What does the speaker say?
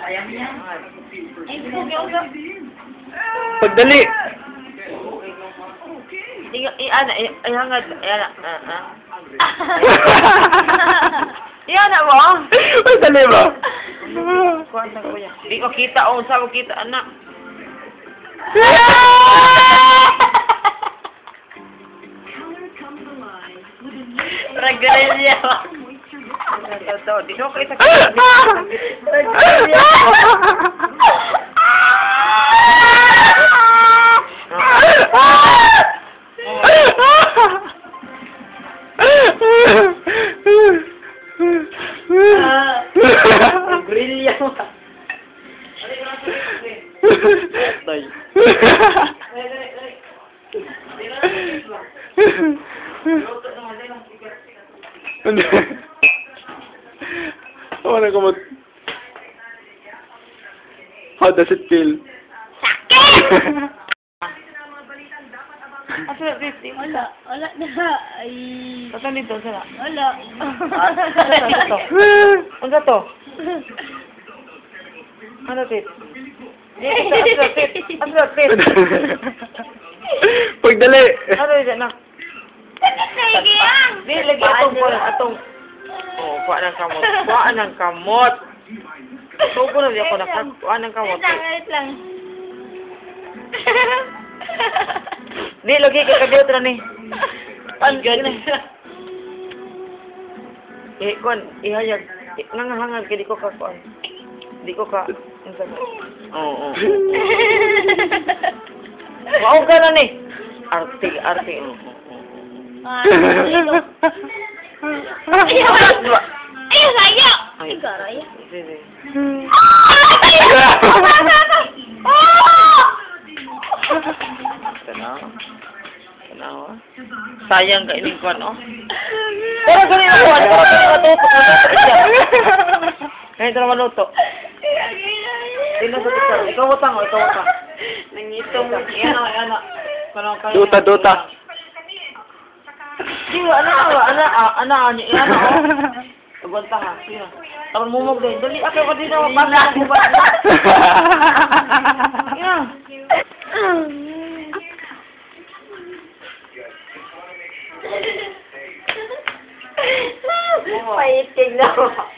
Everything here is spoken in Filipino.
Ayaw niya. Pagdali! Inga, i, ana, i, ay, hangad, ay, ana, ah, ah. Iyan na mo. Pagdali ba? Kuwan na ko yan. Di ko kita, o, sa ko kita, anak. Regrelya. Ito, di ko kita Regrelya. Tay. Wala ko mag... How does it feel? Asa na? Wala, wala na. Ay, Saan dito? Saan? wala. Ano to? Ano, Tit? Asa, Tit? Asa, Tit? Pagdali! Ano yun, anak? Sige yan! Di, lagi atong atong... Oh, kuha ng kamot. Kuha ng kamot. Tubo na di ako na kuha ng kamot. Wait lang, wait lang. Di, lagi ka kabiot na ni. An, gani. Eh, kuan, ihayag. Eh, Nangahangag ka, di ko ka, kuan. Di ko ka, ang sabi. Oo, oo. Mao ka na ni. Arte, arte. oo, oo, oo. Ayaw! Ayaw, sayo! Ay, garay. Tanaw. Tanaw. ah. Sayang ka ining kwan, oh. Pero gani na kuwan, pero gani na tuto. Ganito na maluto. Sino sa tika? Ikaw utang, ikaw utang. Nangitong, yan o, yan o. Kanang kayo. Duta, duta. Di, ano, ano, ano, ah, ano, ano, yan o. Agwanta ha, sino? Tapos mumog din. Dali, ako ko din ako pagka. Yan. Paitig na.